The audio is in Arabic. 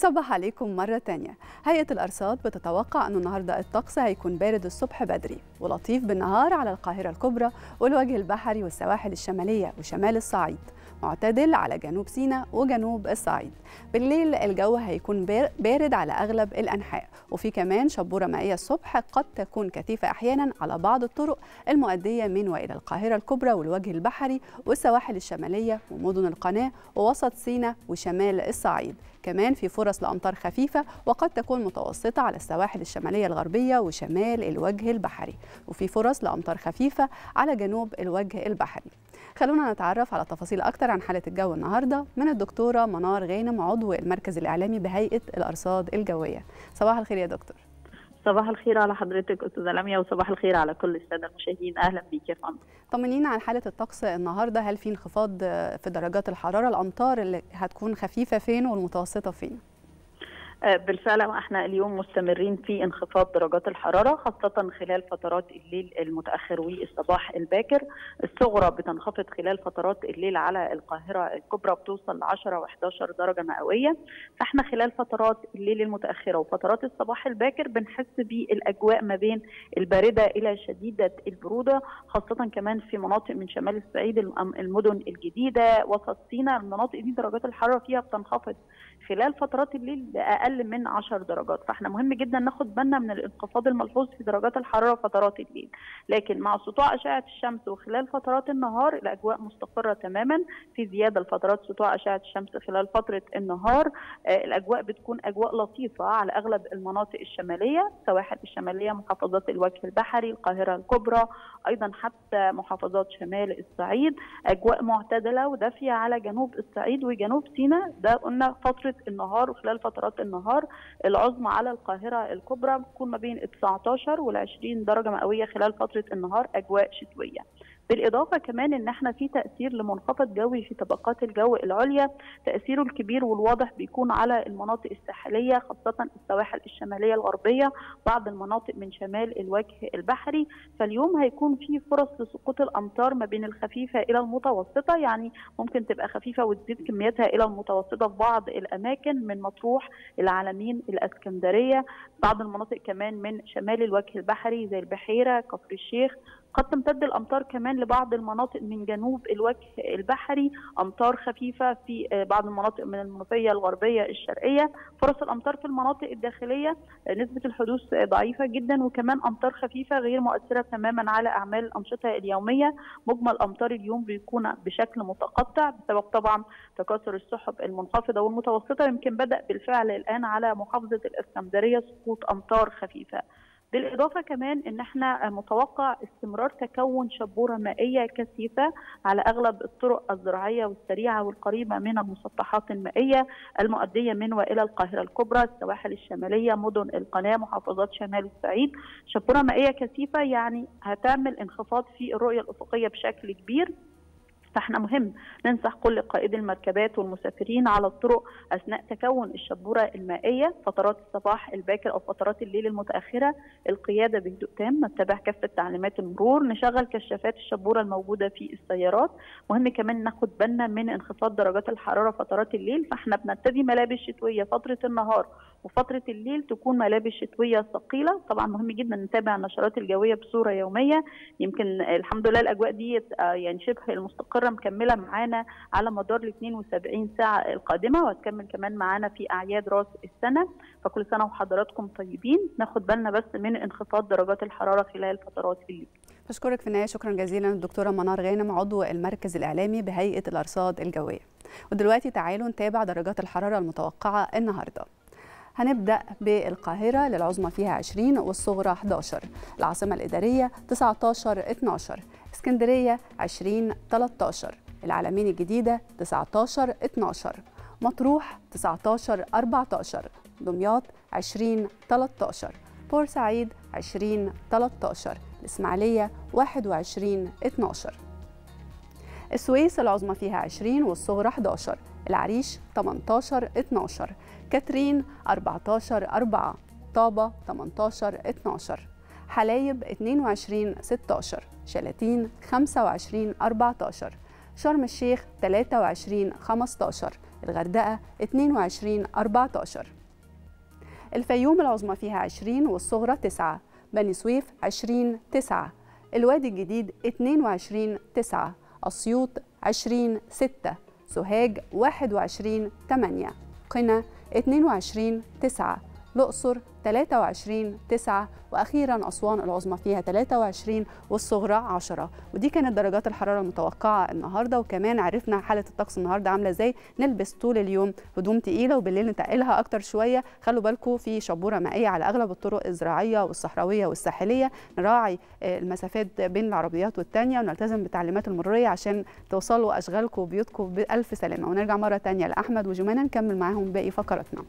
صباح عليكم مرة تانية. هيئة الأرصاد بتتوقع أنه النهاردة الطقس هيكون بارد الصبح بدري ولطيف بالنهار على القاهرة الكبرى والوجه البحري والسواحل الشمالية وشمال الصعيد. معتدل على جنوب سيناء وجنوب الصعيد. بالليل الجو هيكون بارد على أغلب الأنحاء. وفي كمان شبورة مائية الصبح قد تكون كثيفة أحيانا على بعض الطرق المؤدية من وإلى القاهرة الكبرى والوجه البحري والسواحل الشمالية ومدن القناة ووسط سيناء وشمال الصعيد. كمان في فرص لأمطار خفيفة وقد تكون متوسطة على السواحل الشمالية الغربية وشمال الوجه البحري وفي فرص لأمطار خفيفة على جنوب الوجه البحري. خلونا نتعرف على تفاصيل أكتر عن حالة الجو النهاردة من الدكتورة منار غانم عضو المركز الإعلامي بهيئة الأرصاد الجوية. صباح الخير يا دكتور. صباح الخير على حضرتك أستاذة لميا وصباح الخير على كل السادة المشاهدين. أهلا بيك يا فندم. طمنينا عن حالة الطقس النهارده. هل في انخفاض في درجات الحرارة؟ الأمطار اللي هتكون خفيفة فين والمتوسطة فين؟ بالفعل إحنا اليوم مستمرين في انخفاض درجات الحرارة خاصة خلال فترات الليل المتأخر والصباح الباكر. الصغرى بتنخفض خلال فترات الليل على القاهرة الكبرى بتوصل ل 10 و11 درجة مئوية. فاحنا خلال فترات الليل المتأخرة وفترات الصباح الباكر بنحس بالأجواء ما بين الباردة إلى شديدة البرودة خاصة كمان في مناطق من شمال الصعيد المدن الجديدة وسط سيناء. المناطق دي درجات الحرارة فيها بتنخفض. خلال فترات الليل باقل من 10 درجات. فإحنا مهم جدا ناخد بالنا من الانخفاض الملحوظ في درجات الحرارة فترات الليل لكن مع سطوع إشعة الشمس وخلال فترات النهار الأجواء مستقرة تماما. في زيادة لفترات سطوع إشعة الشمس خلال فترة النهار آه الأجواء بتكون أجواء لطيفة على أغلب المناطق الشمالية السواحل الشمالية محافظات الوجه البحري القاهرة الكبرى أيضا حتى محافظات شمال الصعيد. أجواء معتدلة ودافية على جنوب الصعيد وجنوب سيناء. ده قلنا فترة النهار وخلال فترات النهار. النهار العظمى على القاهرة الكبرى بتكون ما بين 19 وال 20 درجة مئوية خلال فترة النهار أجواء شتوية. بالإضافة كمان إن إحنا في تأثير لمنخفض جوي في طبقات الجو العليا. تأثيره الكبير والواضح بيكون على المناطق الساحلية خاصة السواحل الشمالية الغربية بعض المناطق من شمال الوجه البحري. فاليوم هيكون في فرص لسقوط الأمطار ما بين الخفيفة إلى المتوسطة. يعني ممكن تبقى خفيفة وتزيد كميتها إلى المتوسطة في بعض الأماكن من مطروح العلمين الإسكندرية بعض المناطق كمان من شمال الوجه البحري زي البحيرة كفر الشيخ قد تمتد الأمطار كمان لبعض المناطق من جنوب الوجه البحري أمطار خفيفة في بعض المناطق من المنوفية الغربية الشرقية. فرص الأمطار في المناطق الداخلية نسبة الحدوث ضعيفة جدا وكمان أمطار خفيفة غير مؤثرة تماما على أعمال الأنشطة اليومية. مجمل امطار اليوم بيكون بشكل متقطع بسبب طبعا تكاثر السحب المنخفضة والمتوسطة. يمكن بدأ بالفعل الآن على محافظة الإسكندرية سقوط أمطار خفيفة. بالإضافة كمان إن إحنا متوقع استمرار تكون شبورة مائية كثيفة على أغلب الطرق الزراعية والسريعة والقريبة من المسطحات المائية المؤدية من وإلى القاهرة الكبرى السواحل الشمالية مدن القناة محافظات شمال الصعيد شبورة مائية كثيفة يعني هتعمل انخفاض في الرؤية الأفقية بشكل كبير. فاحنا مهم ننصح كل قائدي المركبات والمسافرين على الطرق أثناء تكون الشبورة المائية فترات الصباح الباكر أو فترات الليل المتأخرة القيادة بهدوء تام نتبع كافة تعليمات المرور نشغل كشافات الشبورة الموجودة في السيارات. مهم كمان ناخد بالنا من انخفاض درجات الحرارة فترات الليل فاحنا بنرتدي ملابس شتوية فترة النهار. وفترة الليل تكون ملابس شتوية ثقيلة. طبعا مهم جدا نتابع النشرات الجوية بصورة يومية. يمكن الحمد لله الأجواء دي يعني شبه المستقرة مكملة معانا على مدار ال 72 ساعة القادمة وهتكمل كمان معانا في أعياد راس السنة. فكل سنة وحضراتكم طيبين. ناخد بالنا بس من انخفاض درجات الحرارة خلال فترات الليل. بشكرك في النهاية. شكرا جزيلا الدكتوره منار غانم عضو المركز الإعلامي بهيئة الأرصاد الجوية. ودلوقتي تعالوا نتابع درجات الحرارة المتوقعة النهارده. هنبدأ بالقاهرة للعظمى فيها 20 والصغرى 11 العاصمة الإدارية 19 12 اسكندرية 20 13 العلمين الجديدة 19 12 مطروح 19 14 دمياط 20 13 بورسعيد 20 13 الإسماعيلية 21 12 السويس العظمى فيها 20 والصغرى 11 العريش 18 12 كاترين 14 4 طابة 18 12 حلايب 22 16 شلاتين 25 14 شرم الشيخ 23 15 الغردقة 22 14 الفيوم العظمى فيها 20 والصغرى 9 بني سويف 20 9 الوادي الجديد 22 9 أسيوط 20 6 سوهاج 21 8 قنا 22 9 الأقصر 23 9 وأخيرا أسوان العظمى فيها 23 والصغرى 10 ودي كانت درجات الحرارة المتوقعة النهاردة وكمان عرفنا حالة الطقس النهاردة عاملة إزاي. نلبس طول اليوم هدوم تقيلة وبالليل نتقلها أكتر شوية. خلوا بالكم في شبورة مائية على أغلب الطرق الزراعية والصحراوية والساحلية. نراعي المسافات بين العربيات والتانية ونلتزم بالتعليمات المرورية عشان توصلوا أشغالكم وبيوتكم بألف سلامة. ونرجع مرة تانية لأحمد وجمانة نكمل معاهم باقي فقراتنا.